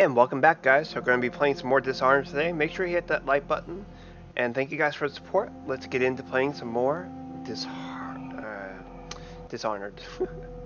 And welcome back guys, so we're going to be playing some more Dishonored today. Make sure you hit that like button, and thank you guys for the support. Let's get into playing some more Dis uh, Dishonored.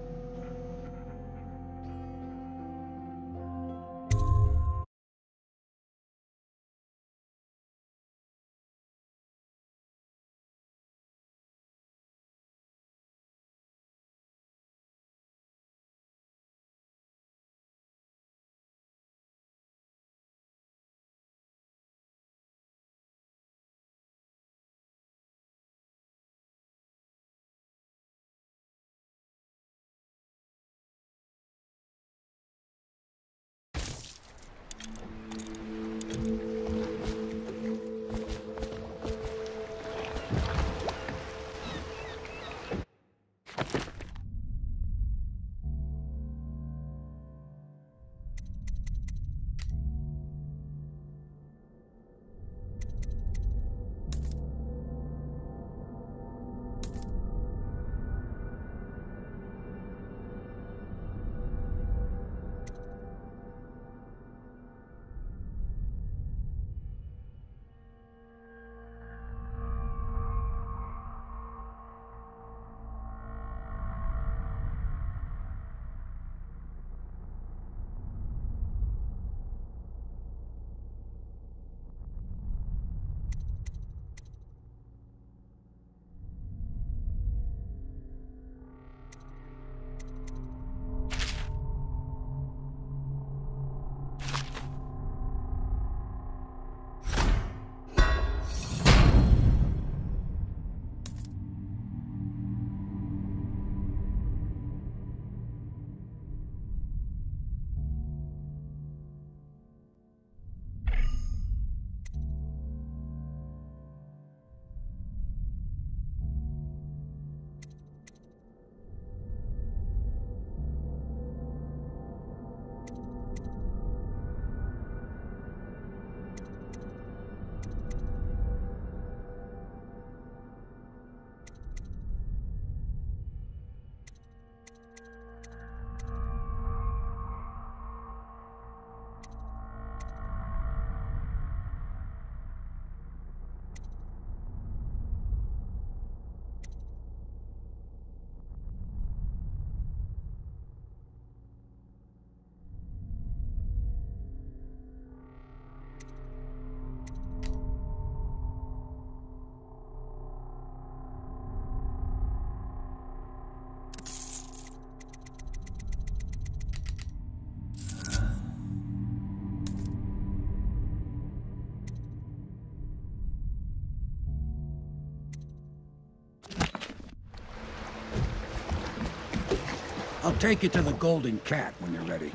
I'll take you to the Golden Cat when you're ready.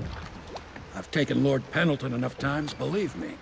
I've taken Lord Pendleton enough times, believe me.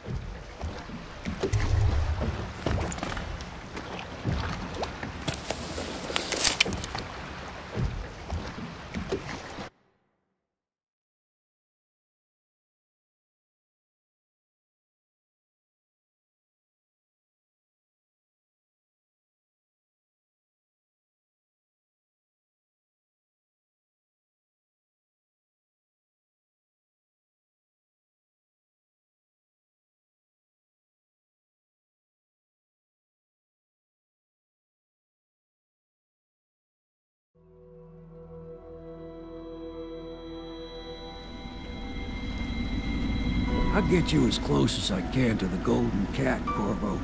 Get you as close as I can to the Golden Cat, Corvo.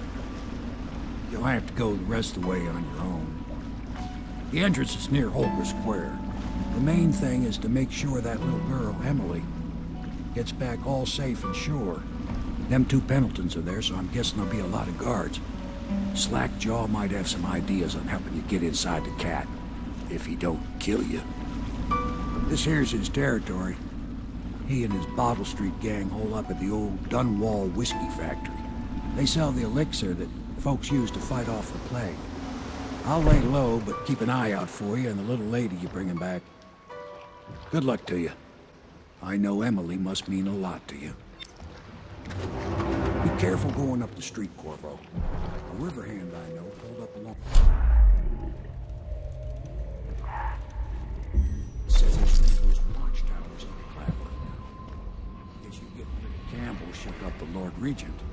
You'll have to go the rest of the way on your own. The entrance is near Holger Square. The main thing is to make sure that little girl, Emily, gets back all safe and sure. Them two Pendletons are there, so I'm guessing there'll be a lot of guards. Slackjaw might have some ideas on helping you get inside the cat, if he don't kill you. This here's his territory. He and his Bottle Street gang hole up at the old Dunwall Whiskey Factory. They sell the elixir that folks use to fight off the plague. I'll lay low, but keep an eye out for you and the little lady you're bringing back. Good luck to you. I know Emily must mean a lot to you. Be careful going up the street, Corvo. A river hand I shook up the Lord Regent.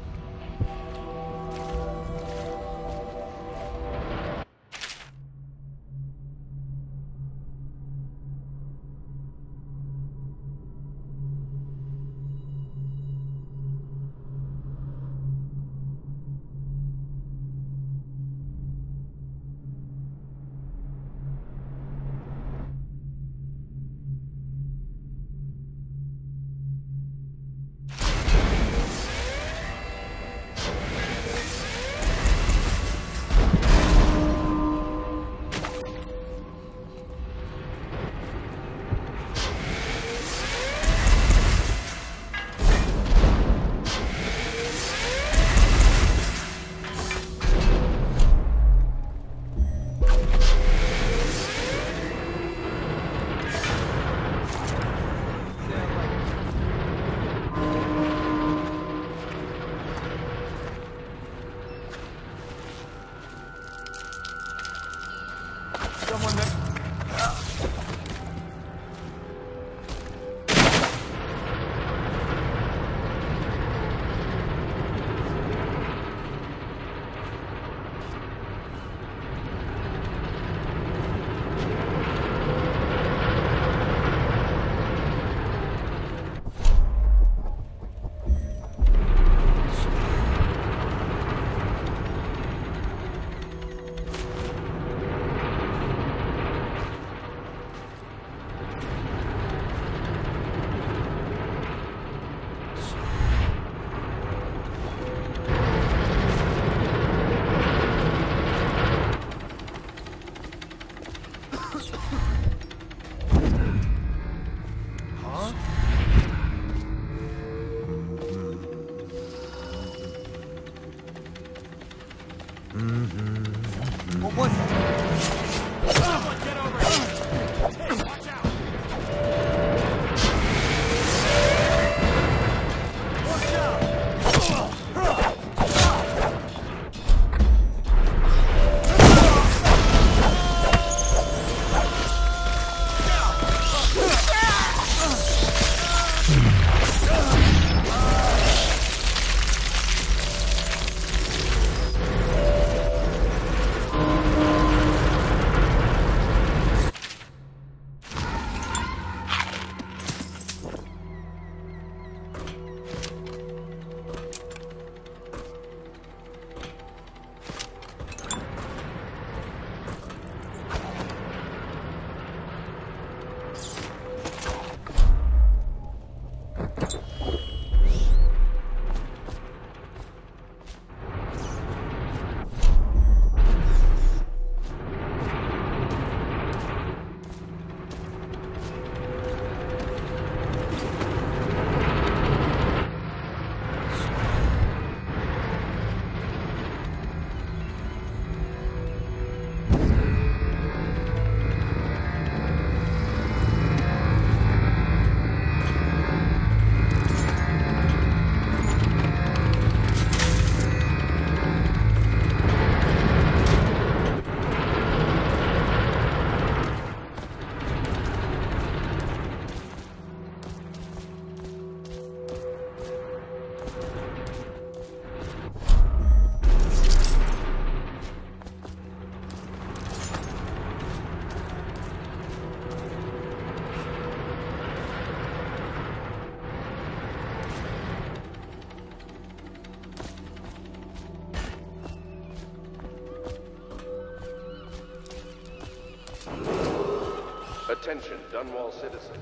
Dunwall citizen.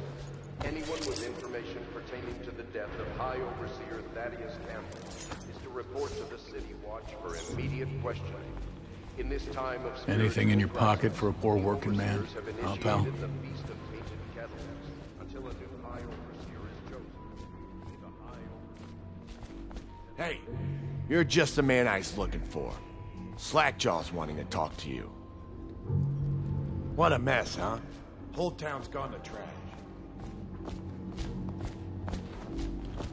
Anyone with information pertaining to the death of High Overseer Thaddeus Campbell is to report to the City Watch for immediate questioning. In this time of Anything in your spiritual pocket for a poor working man, overseers have huh, pal? initiated the Feast of Painted Candlesticks until a new High Overseer is chosen. Hey, you're just the man I was looking for. Slackjaw's wanting to talk to you. What a mess, huh? Whole town's gone to trash.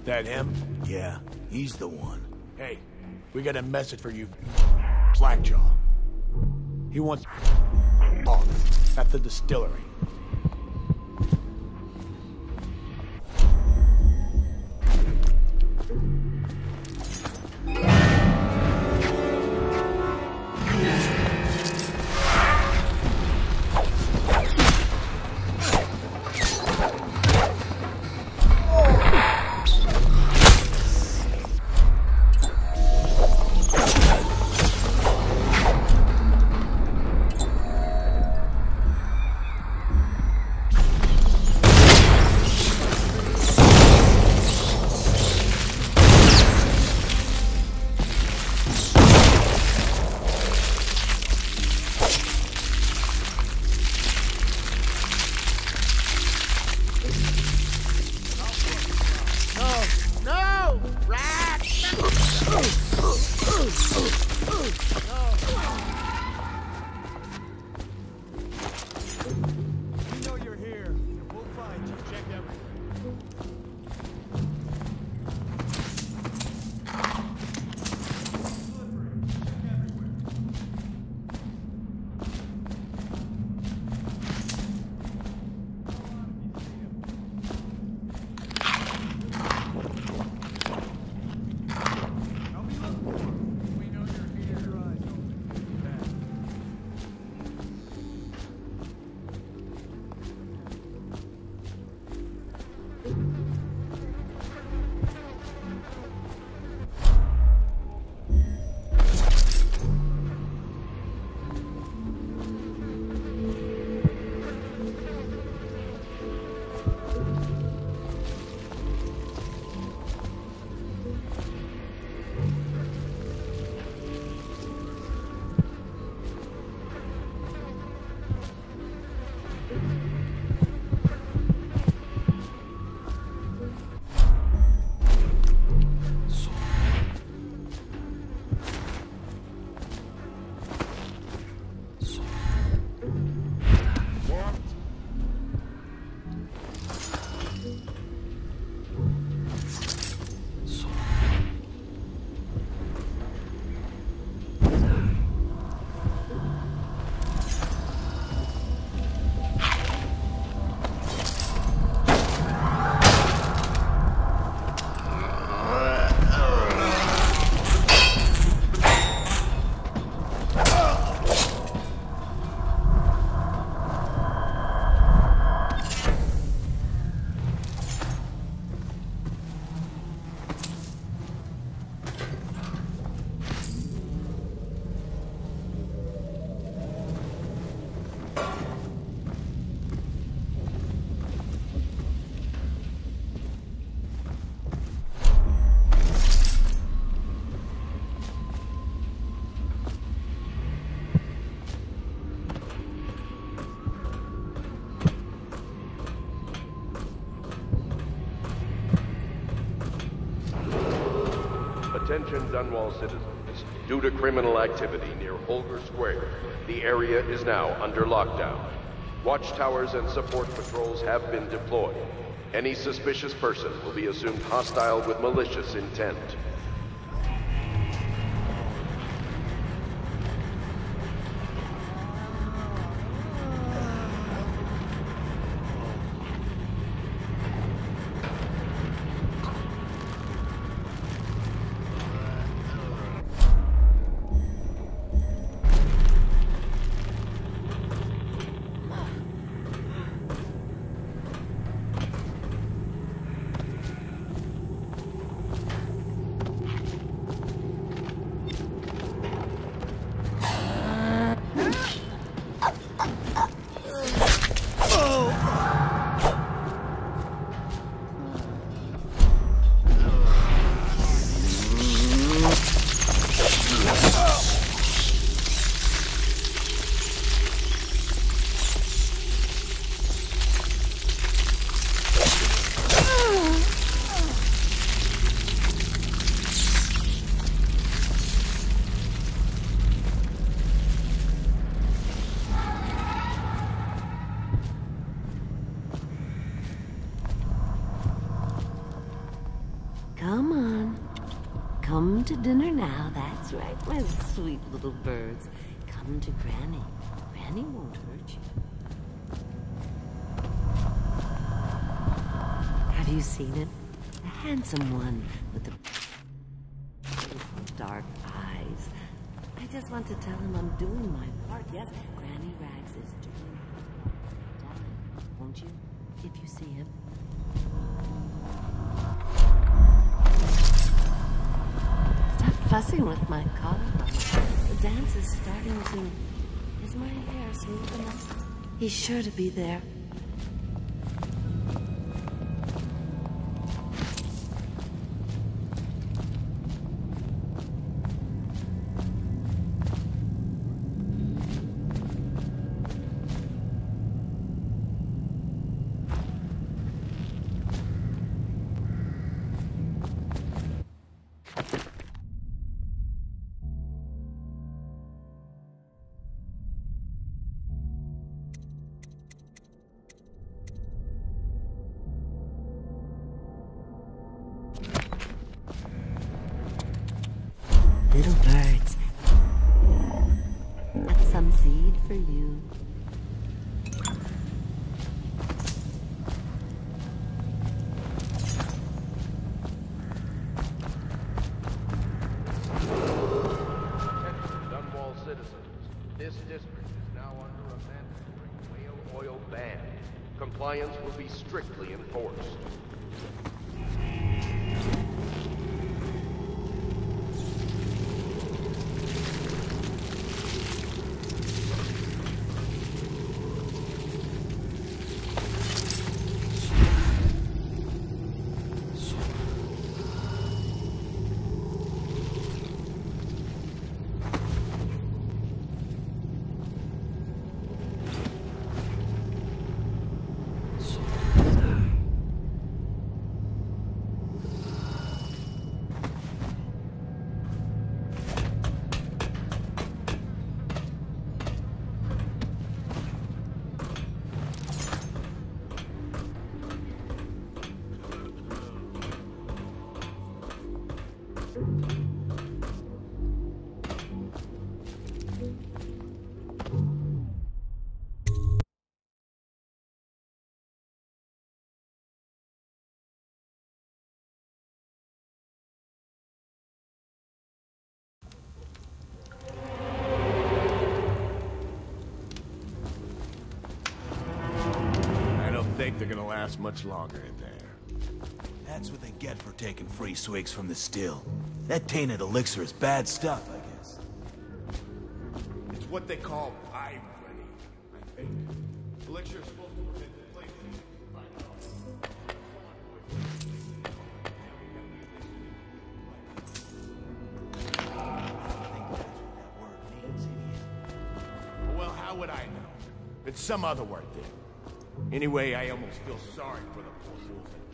That him? Yeah, he's the one. Hey, we got a message for you, Slackjaw. He wants talk at the distillery. Attention Dunwall citizens. Due to criminal activity near Holger Square, the area is now under lockdown. Watchtowers and support patrols have been deployed. Any suspicious person will be assumed hostile with malicious intent. Dinner now. That's right, my sweet little birds. Come to Granny. Granny won't hurt you. Have you seen him? The handsome one with the beautiful dark eyes. I just want to tell him I'm doing my part. Yes, Granny Rags is doing her part. Won't you? If you see him. Fussing with my collar. The dance is starting soon. Is my hair smooth enough? He's sure to be there. Gonna last much longer in there. That's what they get for taking free swigs from the still. That tainted elixir is bad stuff, I guess. It's what they call ready, I think. Elixir's supposed to prevent poisoning. I think that's what that word means, idiot. Well, how would I know? It's some other word then. Anyway, I almost feel sorry for the poor fools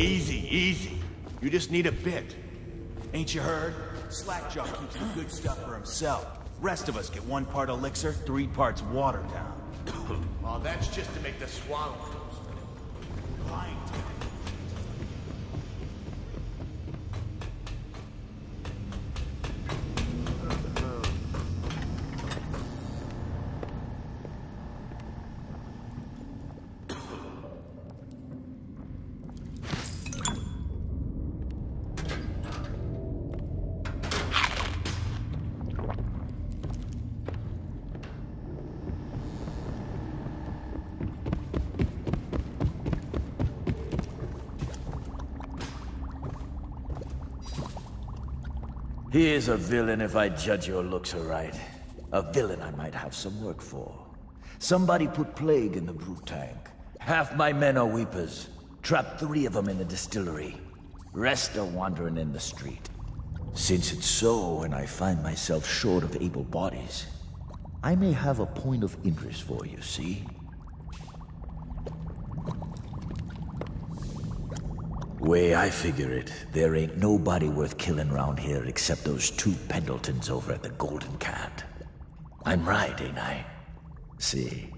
Easy, easy. You just need a bit. Ain't you heard? Slackjaw keeps the good stuff for himself. Rest of us get one part elixir, three parts water down. Oh, that's just to make the swallow. A villain if I judge your looks aright. A villain I might have some work for. Somebody put plague in the brew tank. Half my men are weepers. Trapped three of them in the distillery. Rest are wandering in the street. Since it's so, and I find myself short of able bodies, I may have a point of interest for you, see? Way I figure it, there ain't nobody worth killing round here except those two Pendletons over at the Golden Cat. I'm right, ain't I? See,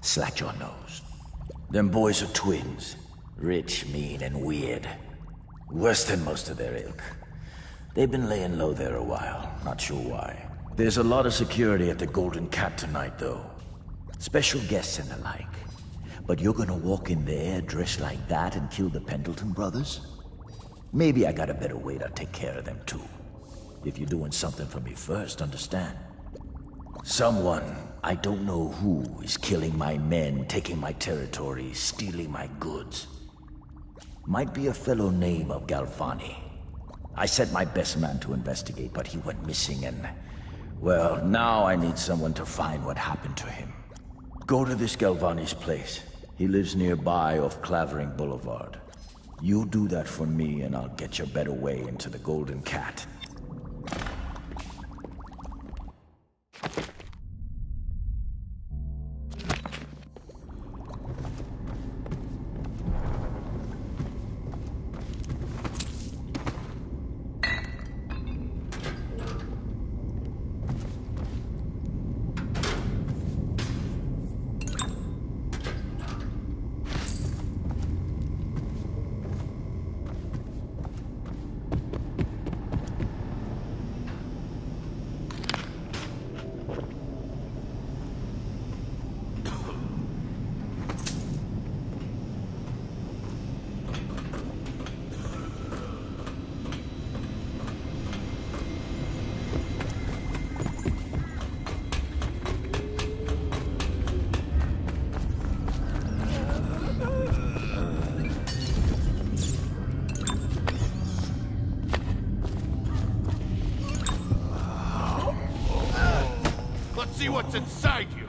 Slackjaw knows. Them boys are twins. Rich, mean, and weird. Worse than most of their ilk. They've been laying low there a while, not sure why. There's a lot of security at the Golden Cat tonight, though. Special guests and the like. But you're gonna walk in there dressed like that and kill the Pendleton brothers? Maybe I got a better way to take care of them too. If you're doing something for me first, understand? Someone, I don't know who, is killing my men, taking my territory, stealing my goods. Might be a fellow name of Galvani. I sent my best man to investigate, but he went missing and... Well, now I need someone to find what happened to him. Go to this Galvani's place. He lives nearby off Clavering Boulevard. You do that for me and I'll get you a better way into the Golden Cat. Inside you.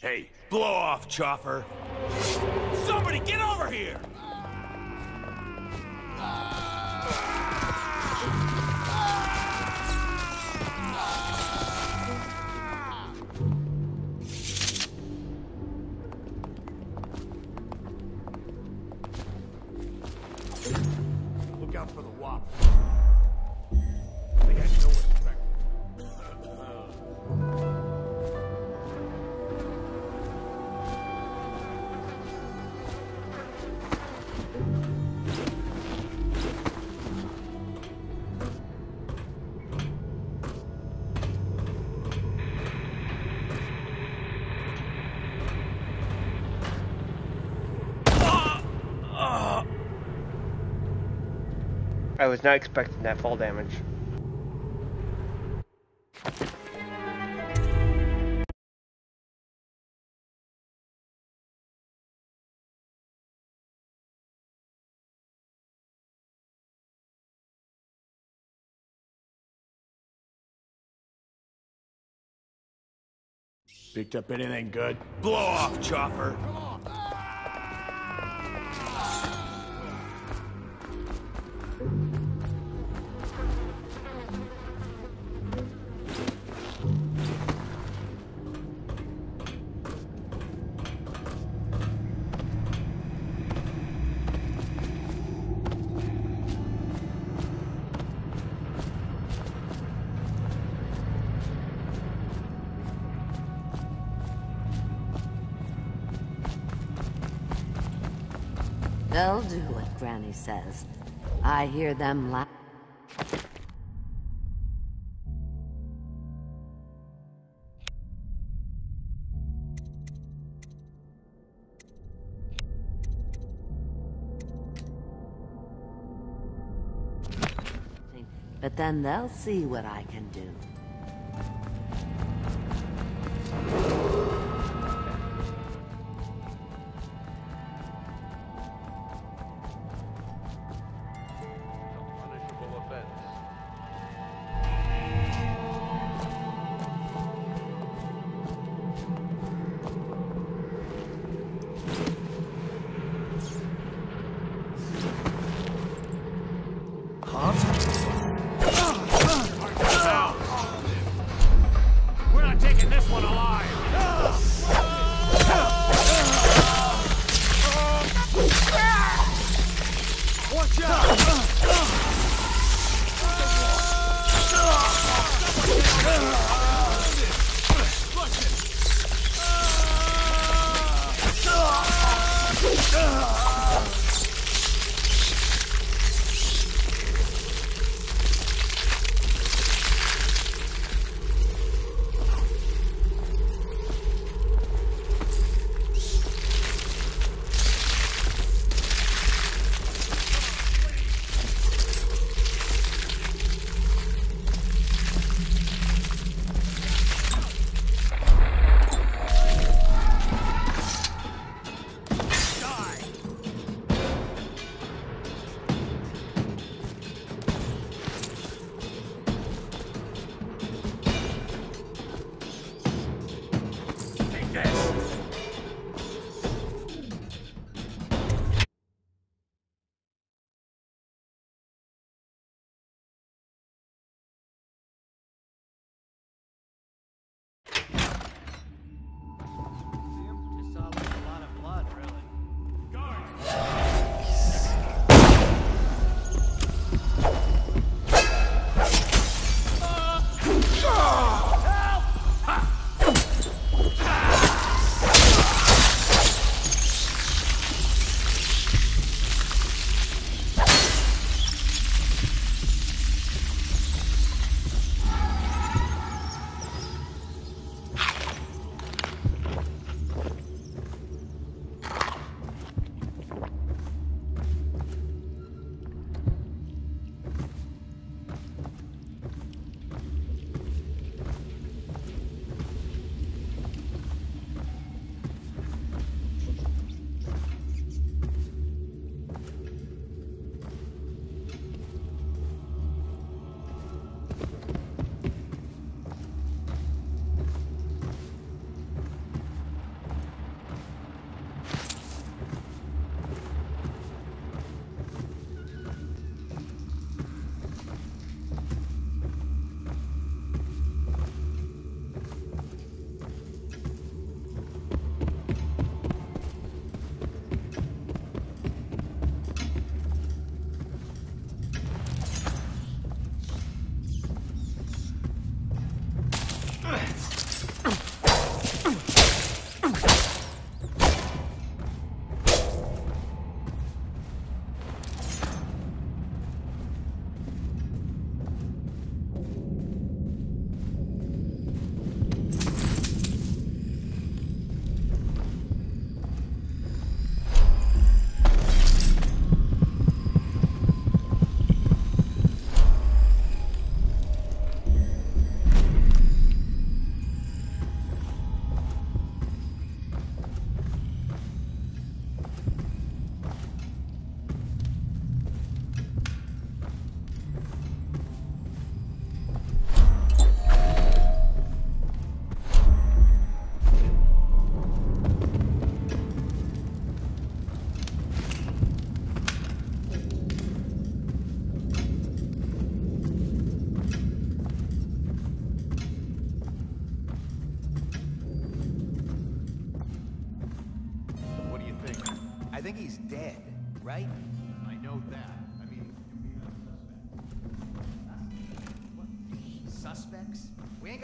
Hey, blow off, Chopper. Somebody get over here! I was not expecting that fall damage. Picked up anything good? Blow off, Chopper. I hear them laugh. But then they'll see what I can do.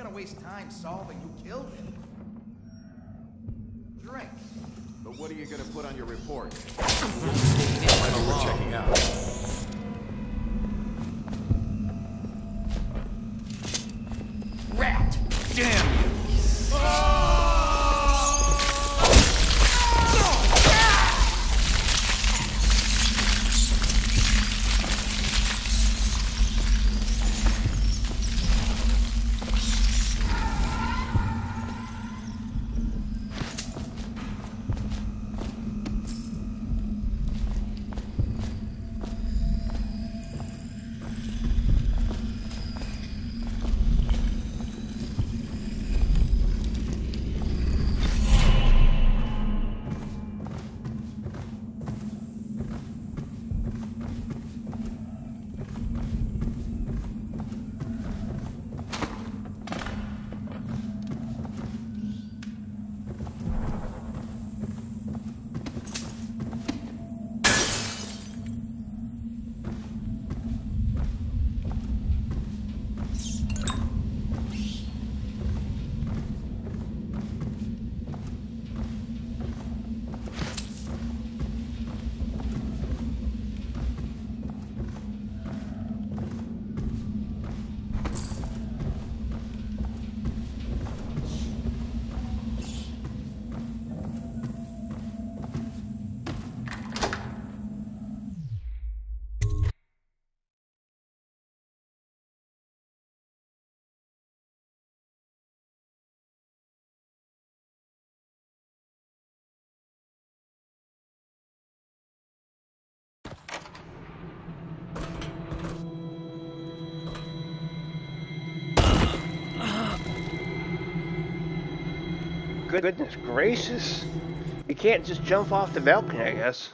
Gonna waste time solving who killed him. Drink. but what are you gonna put on your report? We're checking out. Goodness gracious. You can't just jump off the balcony, I guess.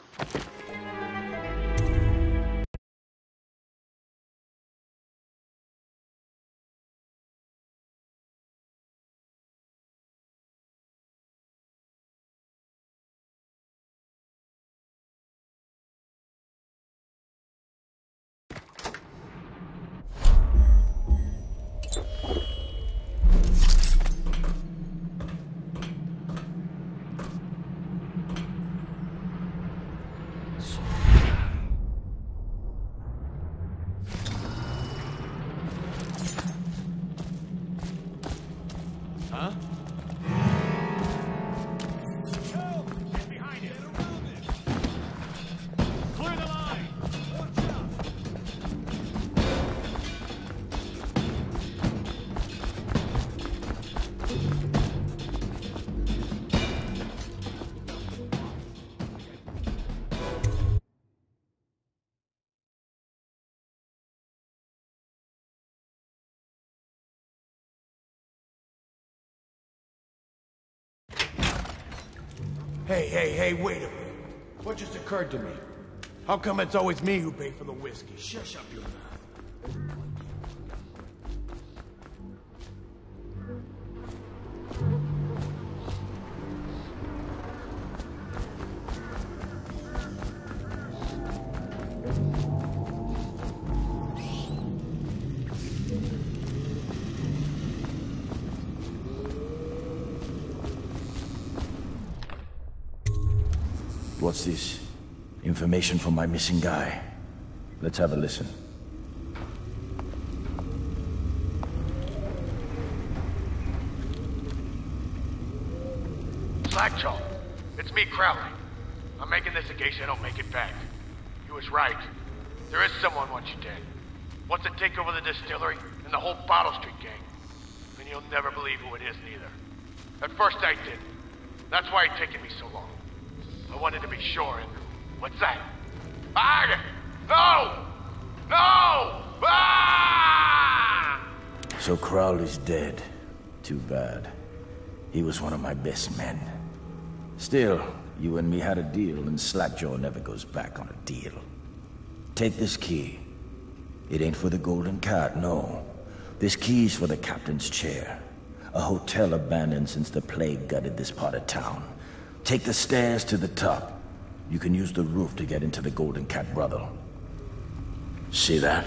Hey, hey, hey, wait a minute. What just occurred to me? How come it's always me who pay for the whiskey? Shush up your mouth. What's this? Information from my missing guy. Let's have a listen. Slackjaw, it's me, Crowley. I'm making this in case I don't make it back. He was right. There is someone wants you dead. Wants to take over the distillery and the whole Bottle Street gang. And you'll never believe who it is neither. At first I did. That's why it's taken me so long. I wanted to be sure. What's that? Ah! No! No! Ah! So Crowley's dead. Too bad. He was one of my best men. Still, you and me had a deal, and Slackjaw never goes back on a deal. Take this key. It ain't for the Golden Cat, no. This key's for the captain's chair. A hotel abandoned since the plague gutted this part of town. Take the stairs to the top. You can use the roof to get into the Golden Cat Brothel. See that?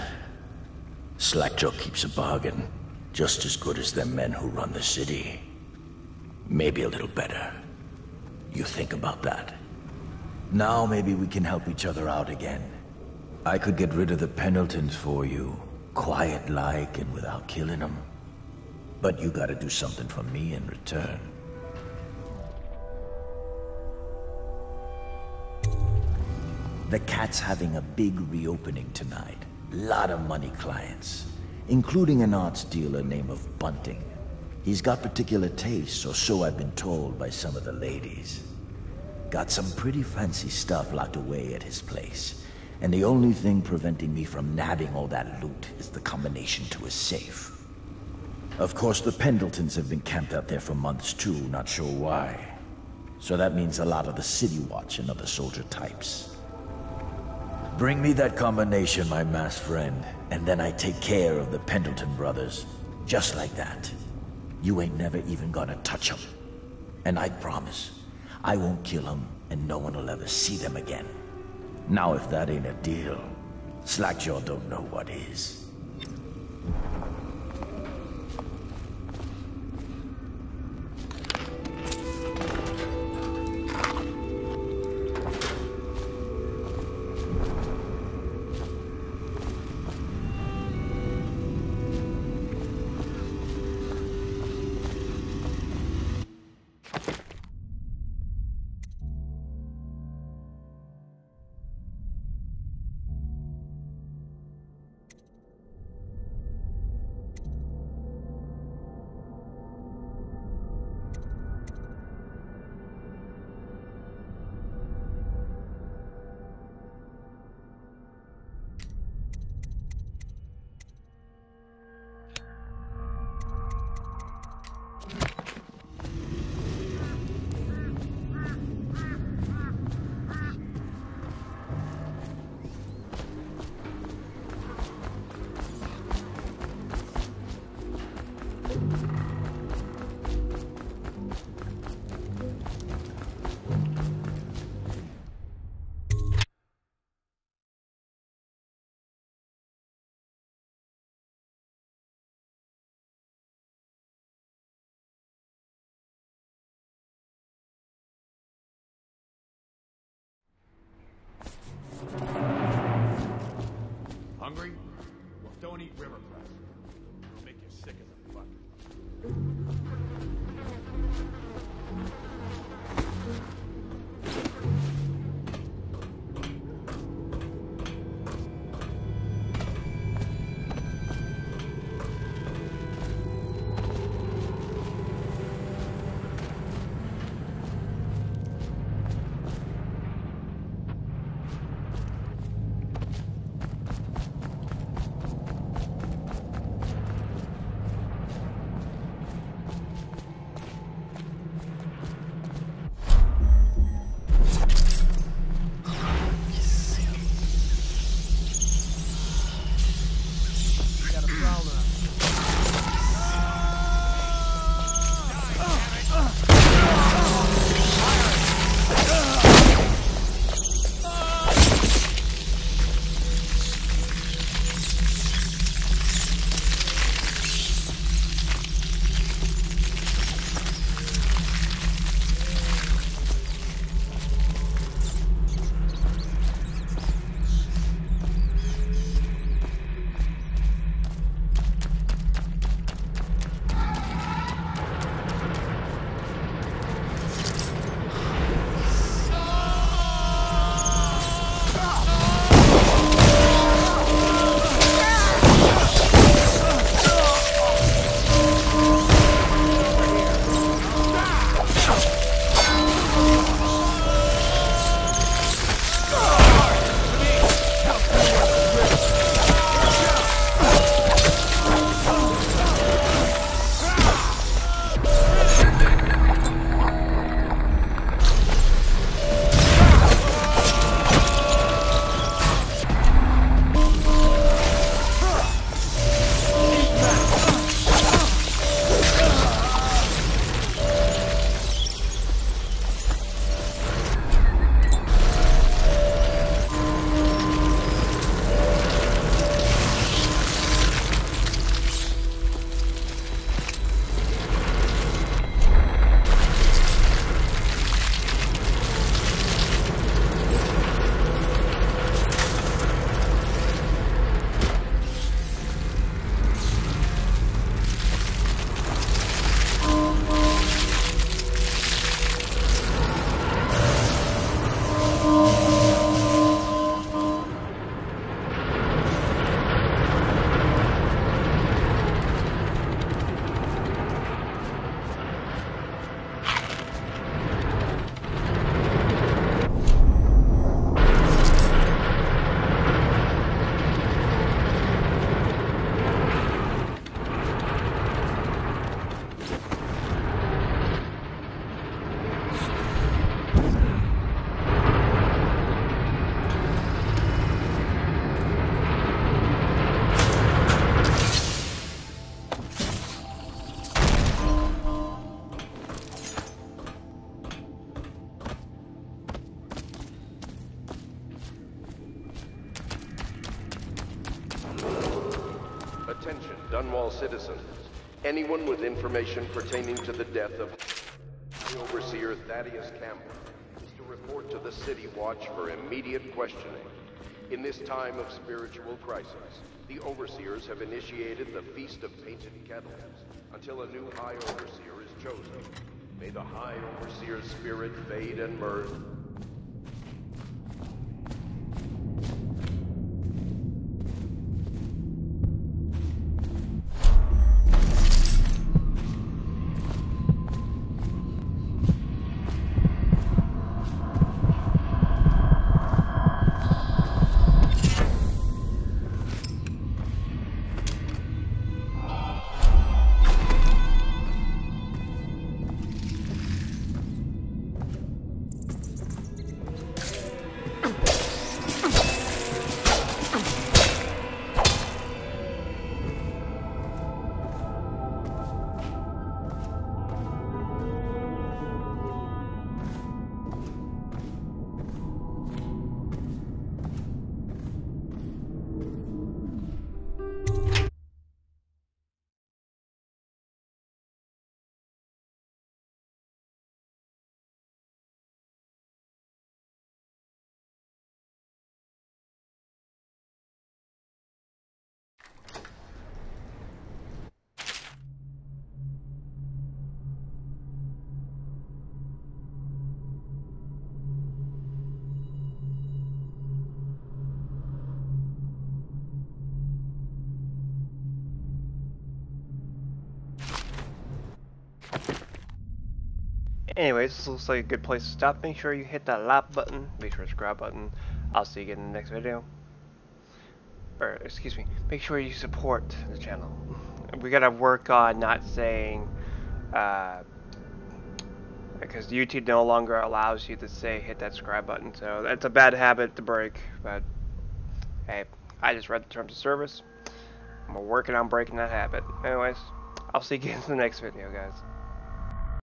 Slackjaw keeps a bargain. Just as good as the men who run the city. Maybe a little better. You think about that. Now maybe we can help each other out again. I could get rid of the Pendletons for you. Quiet-like and without killing them. But you gotta do something for me in return. The cat's having a big reopening tonight. Lot of money clients, including an arts dealer named Bunting. He's got particular tastes, or so I've been told by some of the ladies. Got some pretty fancy stuff locked away at his place. And the only thing preventing me from nabbing all that loot is the combination to his safe. Of course, the Pendletons have been camped out there for months too, not sure why. So that means a lot of the City Watch and other soldier types. Bring me that combination, my masked friend, and then I take care of the Pendleton brothers. Just like that. You ain't never even gonna touch them. And I promise, I won't kill them, and no one will ever see them again. Now if that ain't a deal, Slackjaw don't know what is. Oconee River. With information pertaining to the death of High Overseer Thaddeus Campbell is to report to the City Watch for immediate questioning. In this time of spiritual crisis, the Overseers have initiated the Feast of Painted Kettles until a new High Overseer is chosen. May the High Overseer's spirit fade and merge Anyways, this looks like a good place to stop. Make sure you hit that like button, make sure subscribe button. I'll see you again in the next video. Or, excuse me, make sure you support the channel. We gotta work on not saying, uh, because YouTube no longer allows you to say hit that subscribe button, so that's a bad habit to break, but hey, I just read the terms of service. I'm working on breaking that habit. Anyways, I'll see you again in the next video, guys.